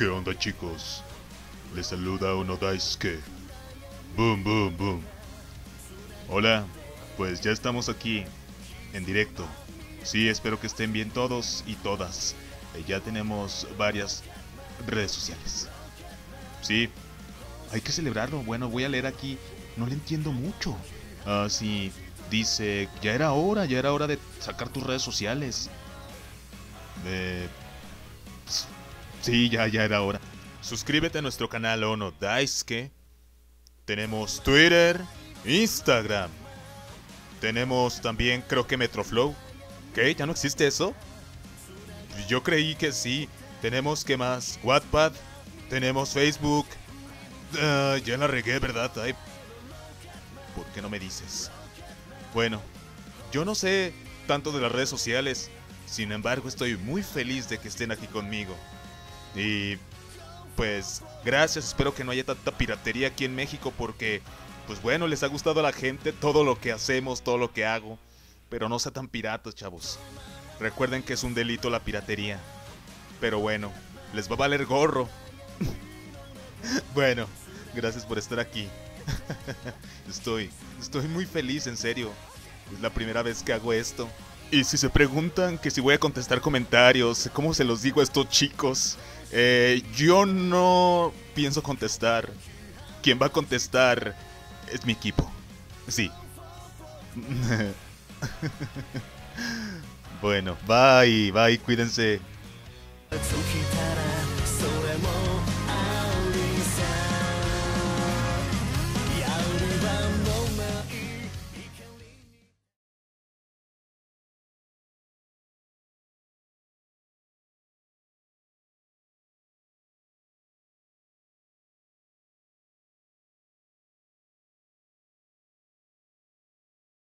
¿Qué onda chicos? Les saluda uno Daisuke. Boom, boom, boom. Hola, pues ya estamos aquí, en directo. Sí, espero que estén bien todos y todas. Eh, ya tenemos varias redes sociales. Sí, hay que celebrarlo. Bueno, voy a leer aquí. No le entiendo mucho. Ah, sí, dice, ya era hora, ya era hora de sacar tus redes sociales. Eh, sí, ya, ya era hora. Suscríbete a nuestro canal Ono Daisuke. Tenemos Twitter, Instagram. Tenemos también, creo que Metroflow. ¿Qué? ¿Ya no existe eso? Yo creí que sí. Tenemos, ¿qué más? Wattpad. Tenemos Facebook. Ah, ya la regué, ¿verdad? ¿Por qué no me dices? Bueno, yo no sé tanto de las redes sociales. Sin embargo, estoy muy feliz de que estén aquí conmigo. Y pues gracias, espero que no haya tanta piratería aquí en México porque pues bueno, les ha gustado a la gente todo lo que hacemos, todo lo que hago, pero no sean tan piratas, chavos. Recuerden que es un delito la piratería. Pero bueno, les va a valer gorro. bueno, gracias por estar aquí. estoy estoy muy feliz, en serio. Es la primera vez que hago esto. Y si se preguntan que si voy a contestar comentarios, ¿cómo se los digo a estos chicos? Eh, yo no pienso contestar. Quien va a contestar es mi equipo. Sí. bueno, bye, bye, cuídense.